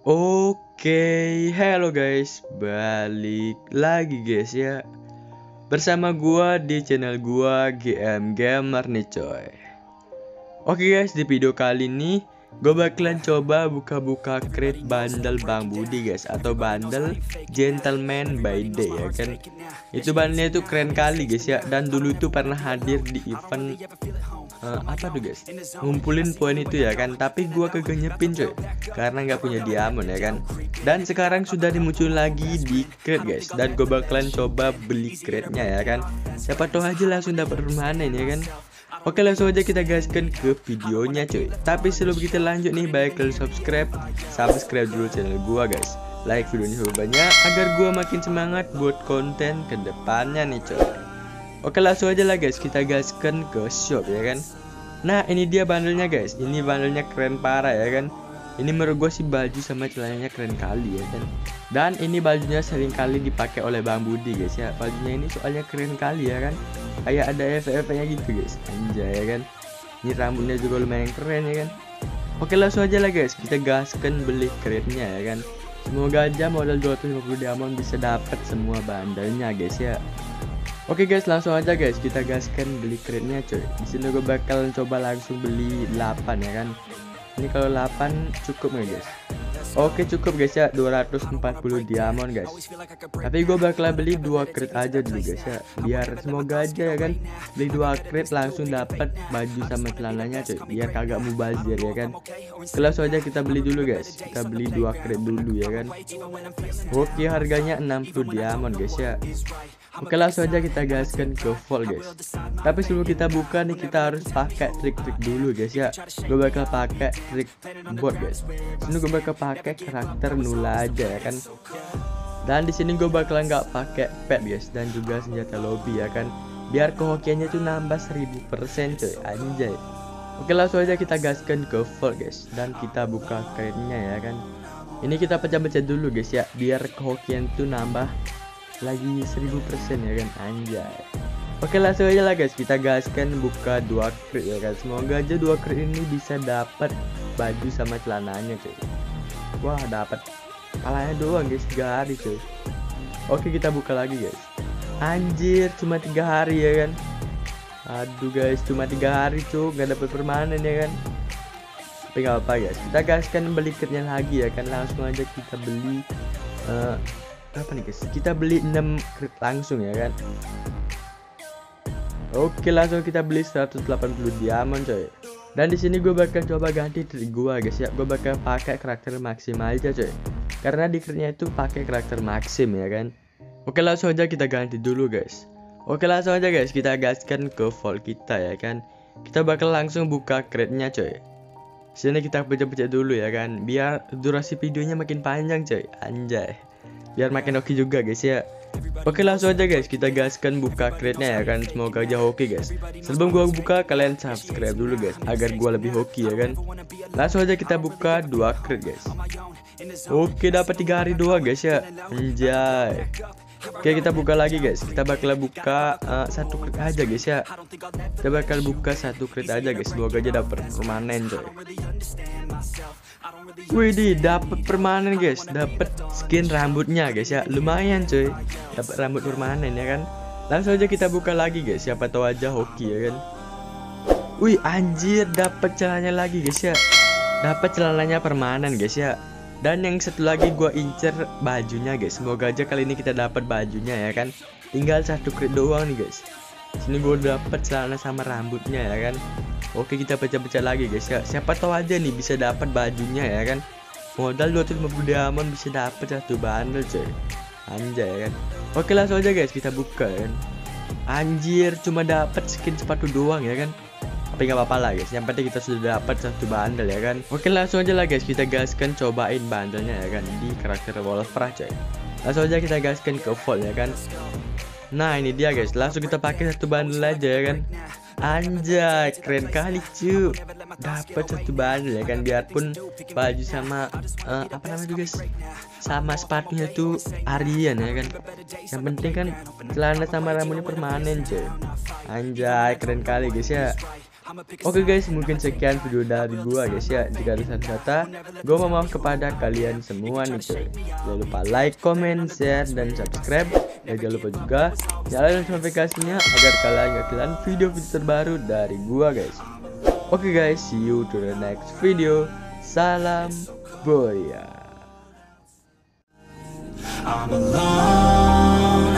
Oke, hello guys, balik lagi guys ya. Bersama gua di channel gua GM Gamer nih coy. Oke guys, di video kali ini Gue bakalan coba buka-buka crate bundle Bang Budi guys Atau bundle Gentleman by Day ya kan? Itu bandelnya itu keren kali guys ya. Dan dulu tuh pernah hadir di event uh, Apa tuh guys? Ngumpulin poin itu ya kan? Tapi gua kagak nyepin coy Karena nggak punya diamond ya kan? Dan sekarang sudah dimuncul lagi di crate guys. Dan gue bakalan coba beli crate-nya ya kan? Siapa tahu aja langsung dapat permanen ya kan Oke langsung aja kita gaskan ke videonya cuy. Tapi sebelum kita lanjut nih baik kalian subscribe Subscribe dulu channel gua guys. Like videonya banyak Agar gua makin semangat buat konten ke depannya nih cuy. Oke langsung aja lah guys kita gaskan ke shop ya kan? Nah ini dia bandelnya guys. Ini bandelnya keren parah ya kan? Ini menurut gue sih baju sama celananya keren kali ya kan? Dan ini bajunya sering kali dipakai oleh Bang Budi guys ya. Bajunya ini soalnya keren kali ya kan kayak ada efek-efeknya gitu guys. Anjay ya kan? Ini rambutnya juga lumayan keren ya kan? Oke langsung aja lah guys. Kita gaskan beli crate-nya ya kan? Semoga aja modal 250 diamond bisa dapat semua bandelnya guys ya. Oke guys langsung aja guys. Kita gaskan beli crate-nya coy. Di sini gue bakal coba langsung beli 8 ya kan. Ini kalau 8 cukup nggak guys? Oke cukup guys ya. 240 diamond guys. Tapi gue bakal beli dua crate aja dulu guys ya. Biar semoga aja ya kan? Beli dua crate langsung dapat baju sama celananya cuy. Biar kagak mubazir ya kan? Langsung aja kita beli dulu guys. Kita beli dua crate dulu ya kan? Oke harganya 60 diamond guys ya Oke langsung aja kita gaskan ke full guys. Tapi sebelum kita buka nih kita harus pakai trik-trik dulu guys ya. Gue bakal pakai trik bot guys. Sini gue bakal pakai karakter nula aja ya kan? Dan di sini gue bakal nggak pakai pet guys Dan juga senjata lobby ya kan? Biar kehokiannya tuh nambah 1000% coy. Anjay. Oke langsung aja kita gaskan ke full guys Dan kita buka kainnya ya kan? Ini kita pecah-pecah dulu guys ya. Biar kehokian tuh nambah lagi 1000% ya kan? Anjay. Oke langsung aja lah guys. Kita gaskan buka dua krit ya kan? Semoga aja dua krit ini bisa dapat baju sama celananya cuy. Wah dapat. Palanya doang guys. Tiga hari cuy. Oke kita buka lagi guys. Anjir cuma tiga hari ya kan? Aduh guys. Cuma tiga hari cuy. Nggak dapat permanen ya kan? Tapi nggak apa guys. Kita gaskan beli kitnya lagi ya kan? Langsung aja kita beli uh, apa nih guys? Kita beli 6 crit langsung ya kan? Oke langsung kita beli 180 diamond coy. Dan di sini gue bakal coba ganti trik gue guys ya. Gue bakal pakai karakter maksim aja coy. Karena di critnya itu pakai karakter maksim ya kan? Oke langsung aja kita ganti dulu guys. Oke langsung aja guys kita gaskan ke vault kita ya kan? Kita bakal langsung buka crate-nya coy. Sini kita pecah-pecah dulu ya kan? Biar durasi videonya makin panjang coy. Anjay biar makin oke juga guys ya. Oke langsung aja guys. Kita gaskan buka crate-nya ya kan. Semoga aja oke guys. Sebelum gua buka kalian subscribe dulu guys agar gua lebih hoki ya kan. Langsung aja kita buka dua crate guys. Oke dapat tiga hari dua guys ya. Anjay Oke kita buka lagi guys. Kita bakal buka uh, satu crate aja guys ya. Kita bakal buka satu crate aja guys. Semoga aja dapat permanen coy. Widih dapat permanen guys. Dapat skin rambutnya guys ya. Lumayan coy. Dapat rambut permanen ya kan? Langsung aja kita buka lagi guys. Siapa tahu aja hoki ya kan? Wih anjir. Dapat celananya lagi guys ya. Dapat celananya permanen guys ya dan yang satu lagi gue incer bajunya guys. Semoga aja kali ini kita dapat bajunya ya kan? Tinggal satu crit doang nih guys. Sini gue dapet celana sama rambutnya ya kan? Oke kita pecah-pecah lagi guys. Ya Siapa tahu aja nih bisa dapat bajunya ya kan? Modal 250 diamond bisa dapat satu bundle coy. Anjay ya kan? Oke langsung aja guys kita buka ya kan? Anjir cuma dapat skin sepatu doang ya kan tapi nggak apa-apa lah guys. Yang penting kita sudah dapat satu bundle ya kan? Oke langsung aja lah guys. Kita gaskan cobain bandelnya ya kan? Di karakter Wolfra coy. Langsung aja kita gaskan ke full ya kan? Nah ini dia guys. Langsung kita pakai satu bundle aja ya kan? Anjay, keren kali cu Dapat satu bundle ya kan? Biarpun baju sama uh, Apa namanya guys? Sama sepatunya tuh Arian ya kan? Yang penting kan Celana sama rambutnya permanen cuy. Anjay, keren kali guys ya Oke guys, mungkin sekian video dari gua guys ya. Jika ada salah kata, gua maaf kepada kalian semua nih cuy. Jangan lupa like, comment, share, dan subscribe. Dan jangan lupa juga nyalain notifikasinya agar kalian gak kehilangan video-video terbaru dari gua guys. Oke guys, see you to the next video. Salam boya. I'm alone